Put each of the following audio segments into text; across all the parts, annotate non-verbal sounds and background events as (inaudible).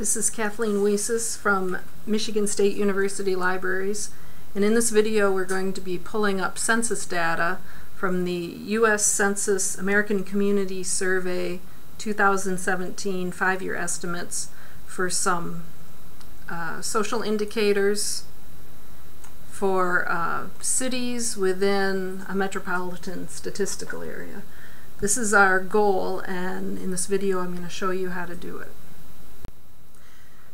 This is Kathleen Weessies from Michigan State University Libraries and in this video we're going to be pulling up census data from the U.S. Census American Community Survey 2017 five-year estimates for some uh, social indicators for uh, cities within a metropolitan statistical area. This is our goal and in this video I'm going to show you how to do it.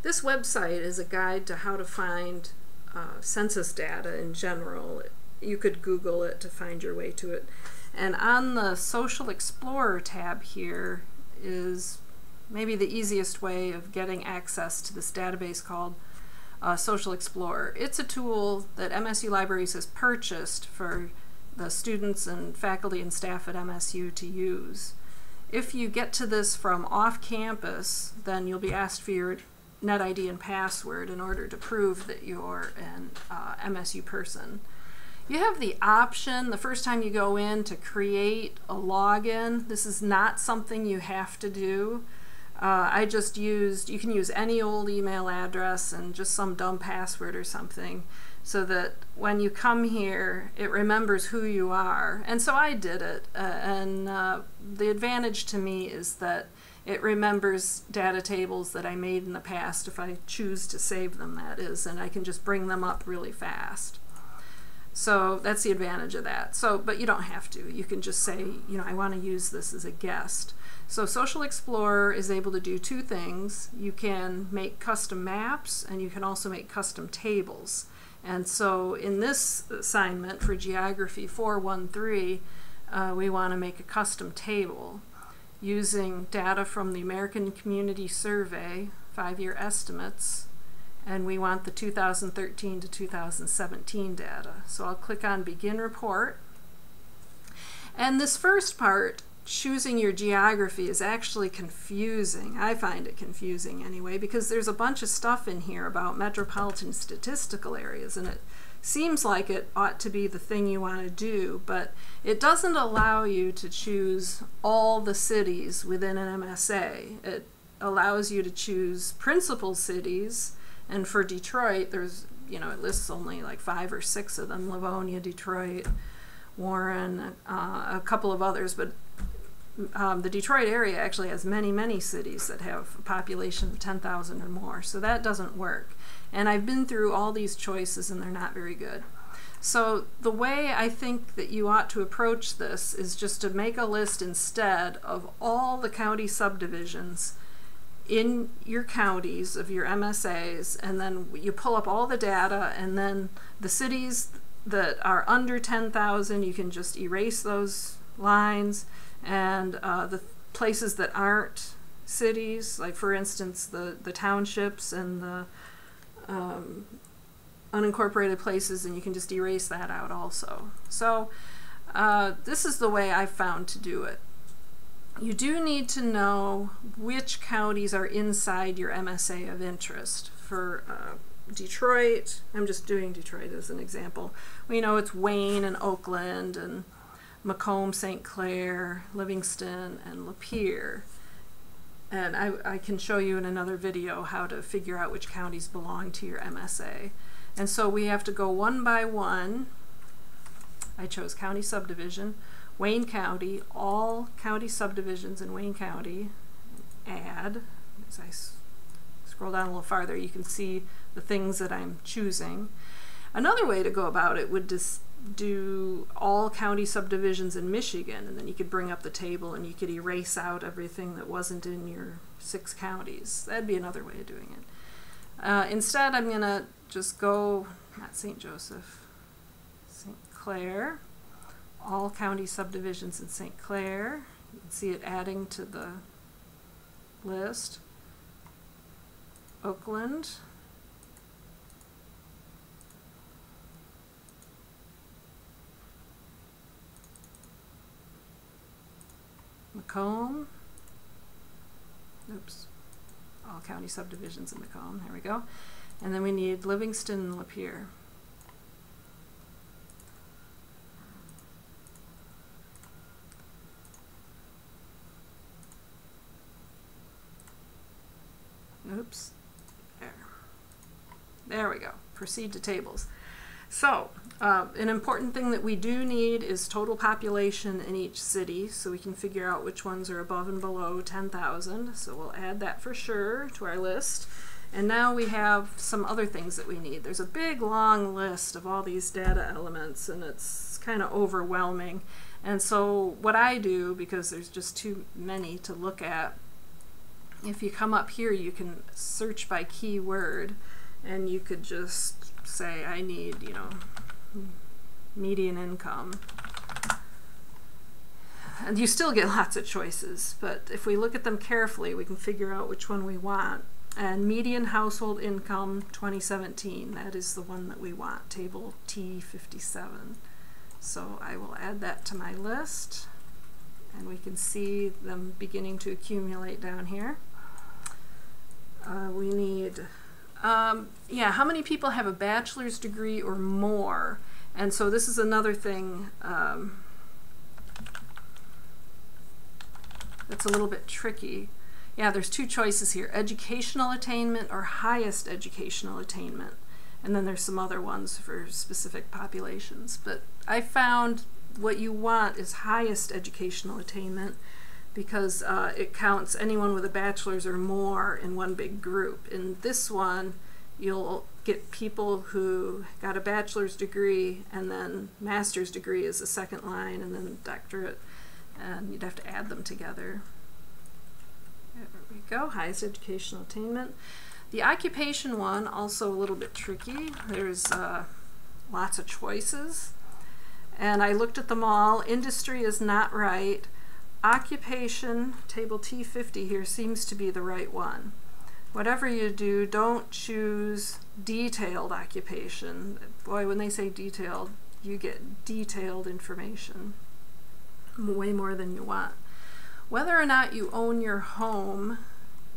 This website is a guide to how to find uh, census data in general. You could Google it to find your way to it. And on the Social Explorer tab here is maybe the easiest way of getting access to this database called uh, Social Explorer. It's a tool that MSU Libraries has purchased for the students and faculty and staff at MSU to use. If you get to this from off campus, then you'll be asked for your NetID and password in order to prove that you're an uh, MSU person. You have the option the first time you go in to create a login. This is not something you have to do. Uh, I just used, you can use any old email address and just some dumb password or something so that when you come here it remembers who you are. And so I did it uh, and uh, the advantage to me is that it remembers data tables that I made in the past if I choose to save them, that is, and I can just bring them up really fast. So that's the advantage of that. So, but you don't have to. You can just say, you know, I want to use this as a guest. So Social Explorer is able to do two things. You can make custom maps and you can also make custom tables. And so in this assignment for Geography 413, uh, we want to make a custom table using data from the American Community Survey, five-year estimates, and we want the 2013 to 2017 data. So I'll click on Begin Report. And this first part, choosing your geography, is actually confusing. I find it confusing anyway, because there's a bunch of stuff in here about metropolitan statistical areas, and it seems like it ought to be the thing you want to do, but it doesn't allow you to choose all the cities within an MSA. It allows you to choose principal cities, and for Detroit, there's, you know, it lists only like five or six of them, Livonia, Detroit, Warren, uh, a couple of others, but um, the Detroit area actually has many, many cities that have a population of 10,000 or more, so that doesn't work. And I've been through all these choices and they're not very good. So the way I think that you ought to approach this is just to make a list instead of all the county subdivisions in your counties of your MSAs and then you pull up all the data and then the cities that are under 10,000 you can just erase those lines and uh, the places that aren't cities like for instance the the townships and the um, unincorporated places and you can just erase that out also. So uh, this is the way I've found to do it. You do need to know which counties are inside your MSA of interest. For uh, Detroit, I'm just doing Detroit as an example. We know it's Wayne and Oakland and Macomb, St. Clair, Livingston, and Lapeer and I, I can show you in another video how to figure out which counties belong to your MSA. And so we have to go one by one. I chose county subdivision, Wayne County, all county subdivisions in Wayne County, add. As I scroll down a little farther, you can see the things that I'm choosing. Another way to go about it would just do all county subdivisions in Michigan, and then you could bring up the table and you could erase out everything that wasn't in your six counties. That'd be another way of doing it. Uh, instead, I'm going to just go, not St. Joseph, St. Clair, all county subdivisions in St. Clair. You can see it adding to the list. Oakland, Macomb. Oops. All county subdivisions in Macomb. There we go. And then we need Livingston and Lapeer. Oops. There. There we go. Proceed to tables. So, uh, an important thing that we do need is total population in each city, so we can figure out which ones are above and below 10,000. So we'll add that for sure to our list. And now we have some other things that we need. There's a big long list of all these data elements, and it's kind of overwhelming. And so what I do, because there's just too many to look at, if you come up here, you can search by keyword, and you could just say, I need, you know, median income. And you still get (laughs) lots of choices, but if we look at them carefully, we can figure out which one we want. And median household income 2017, that is the one that we want, table T57. So I will add that to my list, and we can see them beginning to accumulate down here. Uh, we need um, yeah, how many people have a bachelor's degree or more? And so this is another thing um, that's a little bit tricky. Yeah, there's two choices here, educational attainment or highest educational attainment. And then there's some other ones for specific populations. But I found what you want is highest educational attainment because uh, it counts anyone with a bachelor's or more in one big group. In this one, you'll get people who got a bachelor's degree and then master's degree is the second line and then doctorate, and you'd have to add them together. There we go, highest educational attainment. The occupation one, also a little bit tricky. There's uh, lots of choices. And I looked at them all. Industry is not right. Occupation, table T50 here, seems to be the right one. Whatever you do, don't choose detailed occupation. Boy, when they say detailed, you get detailed information, way more than you want. Whether or not you own your home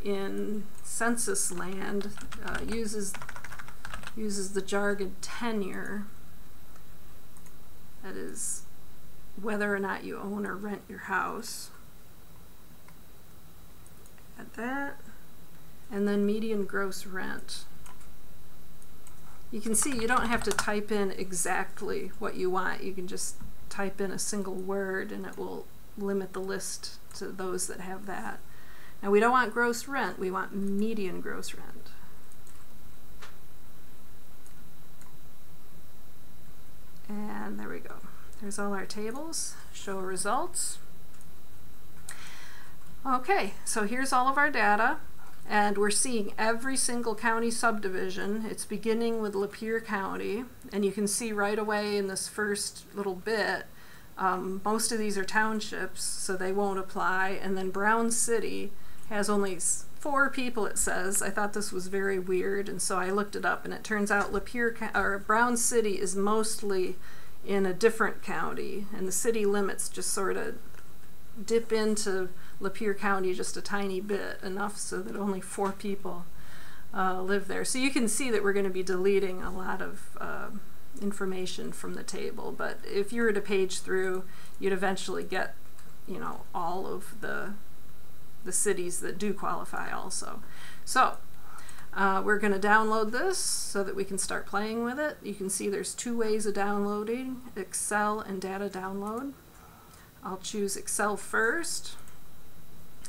in census land uh, uses uses the jargon tenure. That is whether or not you own or rent your house. Add that. And then median gross rent. You can see you don't have to type in exactly what you want. You can just type in a single word and it will limit the list to those that have that. Now we don't want gross rent, we want median gross rent. And there we go. There's all our tables, show results. Okay, so here's all of our data, and we're seeing every single county subdivision. It's beginning with Lapeer County, and you can see right away in this first little bit, um, most of these are townships, so they won't apply, and then Brown City has only four people, it says. I thought this was very weird, and so I looked it up, and it turns out Lapeer, or Brown City is mostly in a different county, and the city limits just sort of dip into Lapeer County just a tiny bit, enough so that only four people uh, live there. So you can see that we're going to be deleting a lot of uh, information from the table, but if you were to page through, you'd eventually get, you know, all of the the cities that do qualify also. So uh, we're going to download this so that we can start playing with it. You can see there's two ways of downloading, Excel and data download. I'll choose Excel first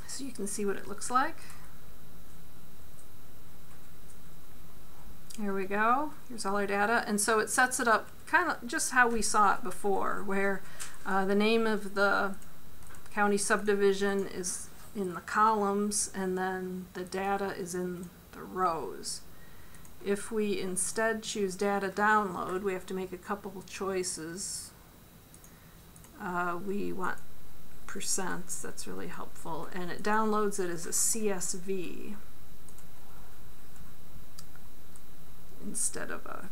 so you can see what it looks like. Here we go. Here's all our data. And so it sets it up kind of just how we saw it before, where uh, the name of the county subdivision is in the columns and then the data is in the rows. If we instead choose data download, we have to make a couple choices. Uh, we want percents, that's really helpful, and it downloads it as a CSV instead of a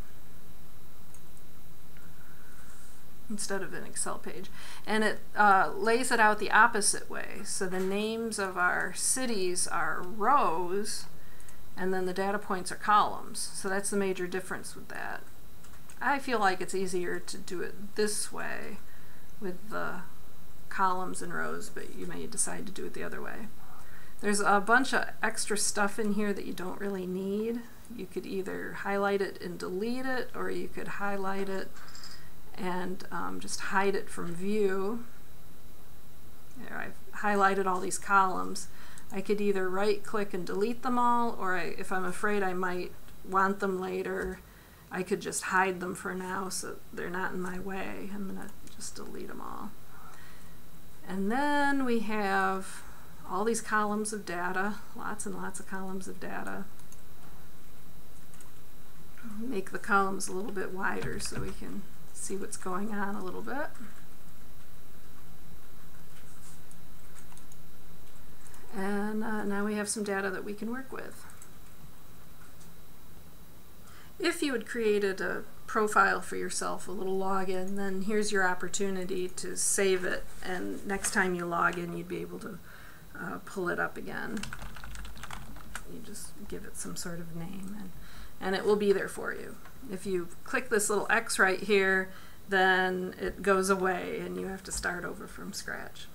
instead of an Excel page. And it uh, lays it out the opposite way. So the names of our cities are rows, and then the data points are columns. So that's the major difference with that. I feel like it's easier to do it this way with the columns and rows, but you may decide to do it the other way. There's a bunch of extra stuff in here that you don't really need. You could either highlight it and delete it, or you could highlight it and um, just hide it from view. There, I've highlighted all these columns. I could either right click and delete them all, or I, if I'm afraid I might want them later, I could just hide them for now so they're not in my way. I'm going to just delete them all. And then we have all these columns of data, lots and lots of columns of data. Make the columns a little bit wider so we can see what's going on a little bit. And uh, now we have some data that we can work with. If you had created a profile for yourself, a little login, then here's your opportunity to save it and next time you log in you'd be able to uh, pull it up again. You just give it some sort of name and, and it will be there for you. If you click this little X right here, then it goes away and you have to start over from scratch.